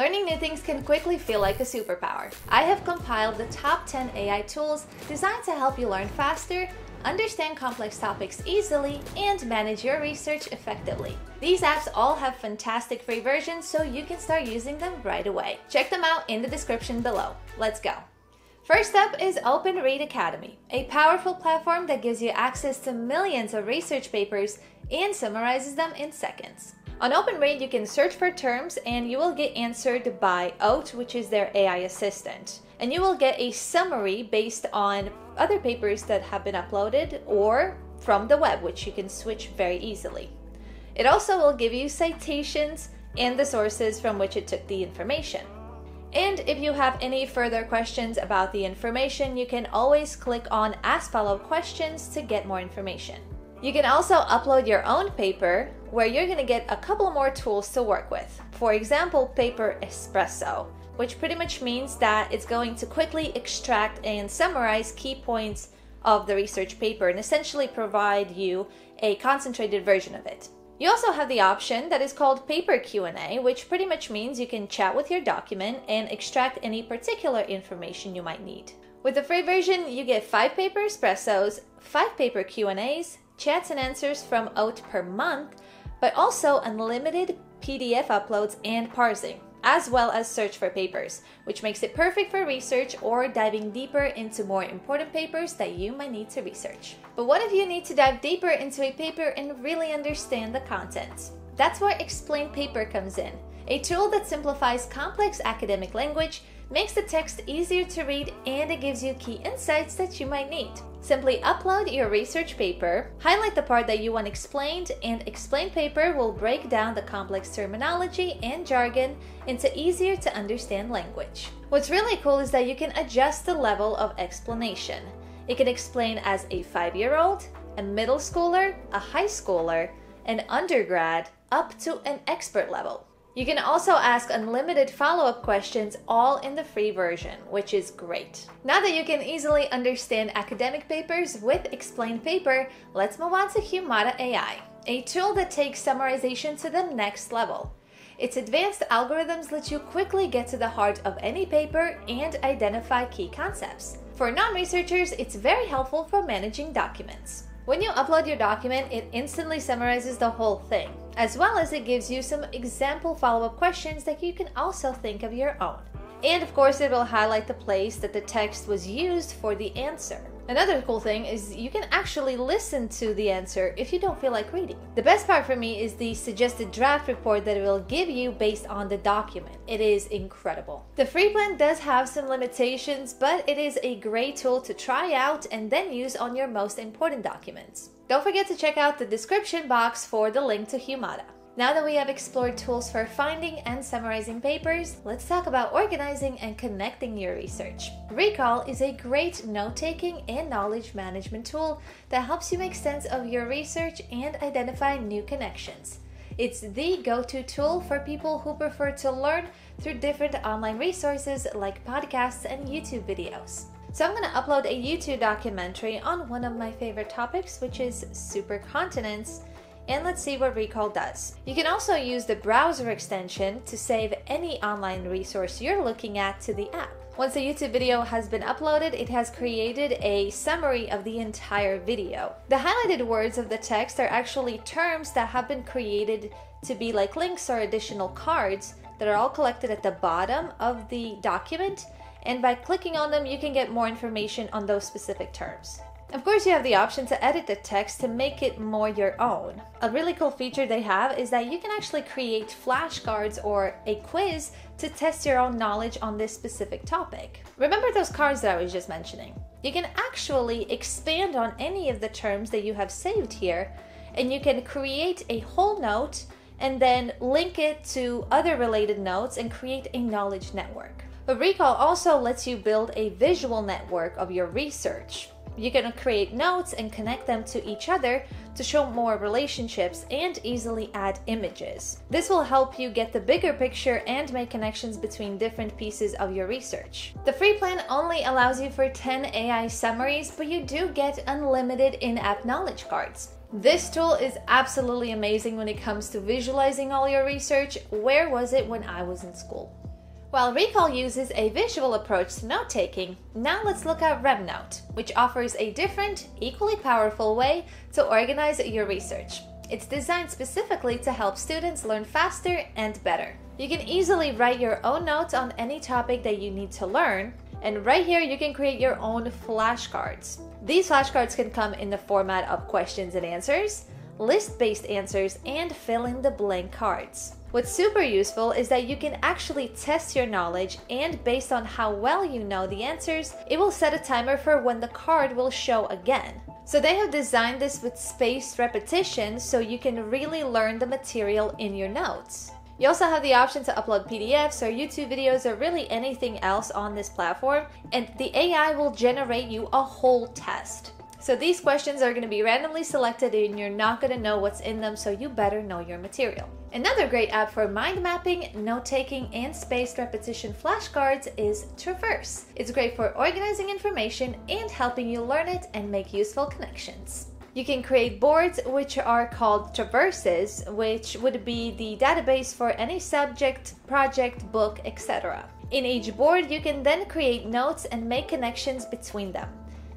Learning new things can quickly feel like a superpower. I have compiled the top 10 AI tools designed to help you learn faster, understand complex topics easily, and manage your research effectively. These apps all have fantastic free versions so you can start using them right away. Check them out in the description below. Let's go. First up is OpenRead Academy, a powerful platform that gives you access to millions of research papers and summarizes them in seconds. On OpenRead, you can search for terms and you will get answered by Oat, which is their AI assistant. And you will get a summary based on other papers that have been uploaded or from the web, which you can switch very easily. It also will give you citations and the sources from which it took the information. And if you have any further questions about the information, you can always click on Ask Follow Questions to get more information. You can also upload your own paper where you're going to get a couple more tools to work with. For example, Paper Espresso, which pretty much means that it's going to quickly extract and summarize key points of the research paper and essentially provide you a concentrated version of it. You also have the option that is called Paper Q&A, which pretty much means you can chat with your document and extract any particular information you might need. With the free version, you get 5 paper espressos, 5 paper Q&As, chats and answers from Oat per month, but also unlimited PDF uploads and parsing, as well as search for papers, which makes it perfect for research or diving deeper into more important papers that you might need to research. But what if you need to dive deeper into a paper and really understand the content? That's where Explain Paper comes in, a tool that simplifies complex academic language makes the text easier to read and it gives you key insights that you might need. Simply upload your research paper, highlight the part that you want explained, and Explain Paper will break down the complex terminology and jargon into easier to understand language. What's really cool is that you can adjust the level of explanation. It can explain as a five year old, a middle schooler, a high schooler, an undergrad, up to an expert level. You can also ask unlimited follow up questions all in the free version, which is great. Now that you can easily understand academic papers with explained paper, let's move on to Humata AI, a tool that takes summarization to the next level. Its advanced algorithms let you quickly get to the heart of any paper and identify key concepts. For non researchers, it's very helpful for managing documents. When you upload your document, it instantly summarizes the whole thing, as well as it gives you some example follow up questions that you can also think of your own. And of course, it will highlight the place that the text was used for the answer. Another cool thing is you can actually listen to the answer if you don't feel like reading. The best part for me is the suggested draft report that it will give you based on the document. It is incredible. The free plan does have some limitations, but it is a great tool to try out and then use on your most important documents. Don't forget to check out the description box for the link to Humata. Now that we have explored tools for finding and summarizing papers, let's talk about organizing and connecting your research. Recall is a great note taking and knowledge management tool that helps you make sense of your research and identify new connections. It's the go to tool for people who prefer to learn through different online resources like podcasts and YouTube videos. So, I'm going to upload a YouTube documentary on one of my favorite topics, which is supercontinents and let's see what Recall does. You can also use the browser extension to save any online resource you're looking at to the app. Once a YouTube video has been uploaded, it has created a summary of the entire video. The highlighted words of the text are actually terms that have been created to be like links or additional cards that are all collected at the bottom of the document. And by clicking on them, you can get more information on those specific terms. Of course, you have the option to edit the text to make it more your own. A really cool feature they have is that you can actually create flashcards or a quiz to test your own knowledge on this specific topic. Remember those cards that I was just mentioning? You can actually expand on any of the terms that you have saved here, and you can create a whole note and then link it to other related notes and create a knowledge network. But Recall also lets you build a visual network of your research. You can create notes and connect them to each other to show more relationships and easily add images. This will help you get the bigger picture and make connections between different pieces of your research. The free plan only allows you for 10 AI summaries, but you do get unlimited in app knowledge cards. This tool is absolutely amazing when it comes to visualizing all your research. Where was it when I was in school? While Recall uses a visual approach to note taking, now let's look at RemNote, which offers a different, equally powerful way to organize your research. It's designed specifically to help students learn faster and better. You can easily write your own notes on any topic that you need to learn, and right here you can create your own flashcards. These flashcards can come in the format of questions and answers, list based answers, and fill in the blank cards. What's super useful is that you can actually test your knowledge, and based on how well you know the answers, it will set a timer for when the card will show again. So they have designed this with spaced repetition so you can really learn the material in your notes. You also have the option to upload PDFs or YouTube videos or really anything else on this platform, and the AI will generate you a whole test. So these questions are going to be randomly selected and you're not going to know what's in them, so you better know your material. Another great app for mind mapping, note taking, and spaced repetition flashcards is Traverse. It's great for organizing information and helping you learn it and make useful connections. You can create boards which are called traverses, which would be the database for any subject, project, book, etc. In each board, you can then create notes and make connections between them.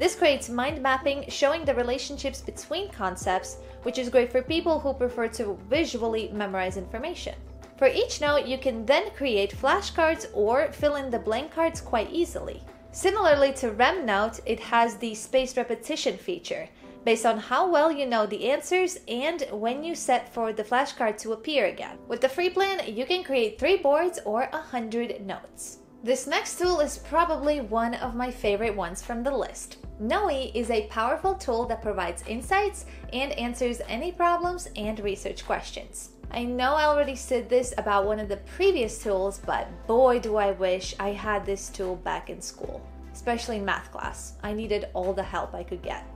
This creates mind mapping, showing the relationships between concepts, which is great for people who prefer to visually memorize information. For each note, you can then create flashcards or fill in the blank cards quite easily. Similarly to RemNote, it has the spaced repetition feature, based on how well you know the answers and when you set for the flashcard to appear again. With the free plan, you can create three boards or a hundred notes. This next tool is probably one of my favorite ones from the list. Knowee is a powerful tool that provides insights and answers any problems and research questions. I know I already said this about one of the previous tools, but boy do I wish I had this tool back in school, especially in math class. I needed all the help I could get.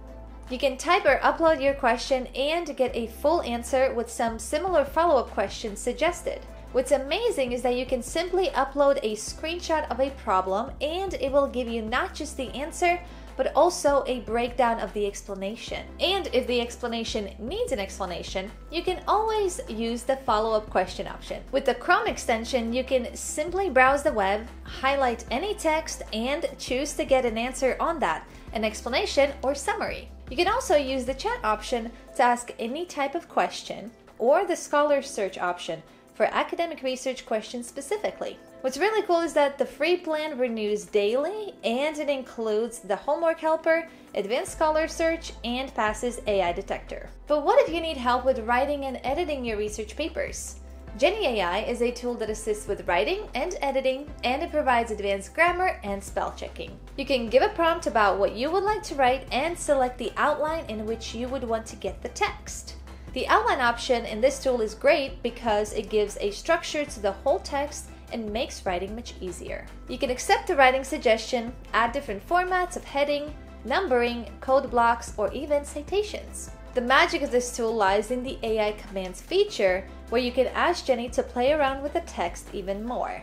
You can type or upload your question and get a full answer with some similar follow up questions suggested. What's amazing is that you can simply upload a screenshot of a problem and it will give you not just the answer, but also a breakdown of the explanation. And if the explanation needs an explanation, you can always use the follow up question option. With the Chrome extension, you can simply browse the web, highlight any text, and choose to get an answer on that, an explanation, or summary. You can also use the chat option to ask any type of question, or the Scholar Search option for academic research questions specifically. What's really cool is that the free plan renews daily and it includes the homework helper, advanced scholar search, and passes AI detector. But what if you need help with writing and editing your research papers? Jenni AI is a tool that assists with writing and editing, and it provides advanced grammar and spell checking. You can give a prompt about what you would like to write and select the outline in which you would want to get the text. The outline option in this tool is great because it gives a structure to the whole text and makes writing much easier. You can accept the writing suggestion, add different formats of heading, numbering, code blocks, or even citations. The magic of this tool lies in the AI commands feature, where you can ask Jenni to play around with the text even more.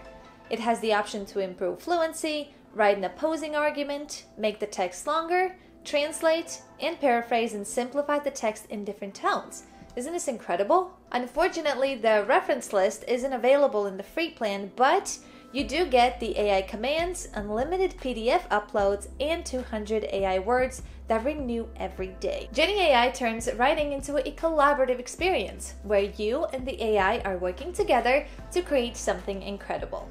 It has the option to improve fluency, write an opposing argument, make the text longer, translate, and paraphrase and simplify the text in different tones, isn't this incredible? Unfortunately, the reference list isn't available in the free plan, but you do get the AI commands, unlimited PDF uploads, and 200 AI words that renew every day. Jenni AI turns writing into a collaborative experience where you and the AI are working together to create something incredible.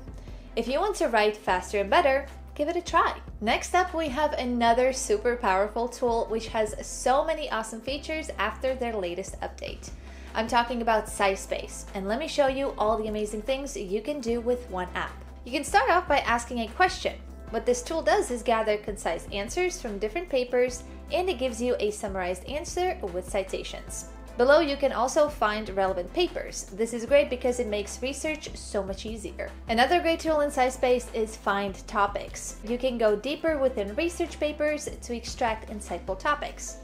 If you want to write faster and better, give it a try. Next up, we have another super powerful tool which has so many awesome features after their latest update. I'm talking about SciSpace, and let me show you all the amazing things you can do with one app. You can start off by asking a question. What this tool does is gather concise answers from different papers and it gives you a summarized answer with citations. Below, you can also find relevant papers. This is great because it makes research so much easier. Another great tool in SciSpace is Find Topics. You can go deeper within research papers to extract insightful topics.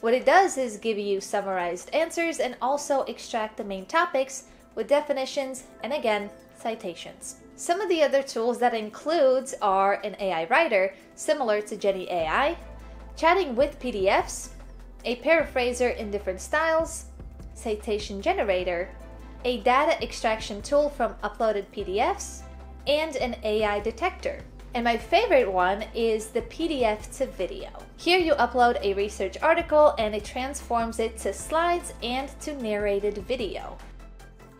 What it does is give you summarized answers and also extract the main topics with definitions and again, citations. Some of the other tools that includes are an AI writer, similar to Jenni AI, chatting with PDFs, a paraphraser in different styles, citation generator, a data extraction tool from uploaded PDFs, and an AI detector. And my favorite one is the PDF to video. Here you upload a research article and it transforms it to slides and to narrated video.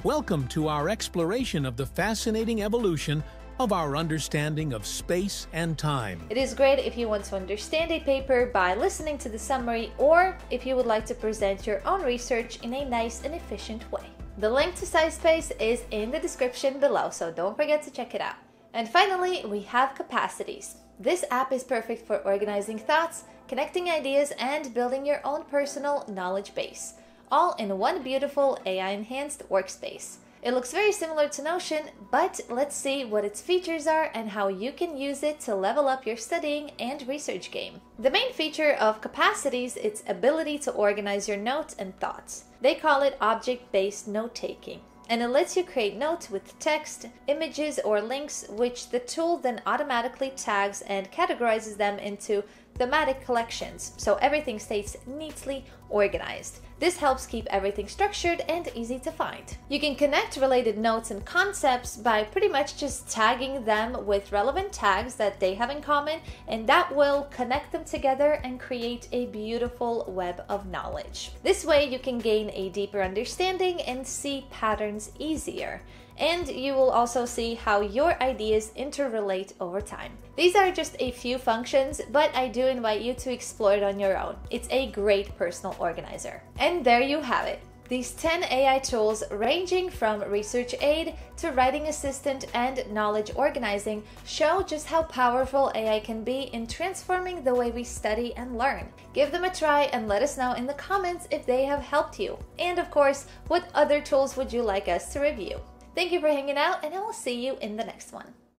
Welcome to our exploration of the fascinating evolution of our understanding of space and time. It is great if you want to understand a paper by listening to the summary or if you would like to present your own research in a nice and efficient way. The link to SciSpace is in the description below, so don't forget to check it out. And finally, we have capacities. This app is perfect for organizing thoughts, connecting ideas, and building your own personal knowledge base, all in one beautiful AI enhanced workspace. It looks very similar to Notion, but let's see what its features are and how you can use it to level up your studying and research game. The main feature of Capacities is its ability to organize your notes and thoughts. They call it object-based note-taking and it lets you create notes with text, images, or links, which the tool then automatically tags and categorizes them into thematic collections, so everything stays neatly organized. This helps keep everything structured and easy to find. You can connect related notes and concepts by pretty much just tagging them with relevant tags that they have in common, and that will connect them together and create a beautiful web of knowledge. This way, you can gain a deeper understanding and see patterns easier and you will also see how your ideas interrelate over time. These are just a few functions, but I do invite you to explore it on your own. It's a great personal organizer. And there you have it. These 10 AI tools, ranging from research aid to writing assistant and knowledge organizing, show just how powerful AI can be in transforming the way we study and learn. Give them a try and let us know in the comments if they have helped you. And of course, what other tools would you like us to review? Thank you for hanging out, and I will see you in the next one.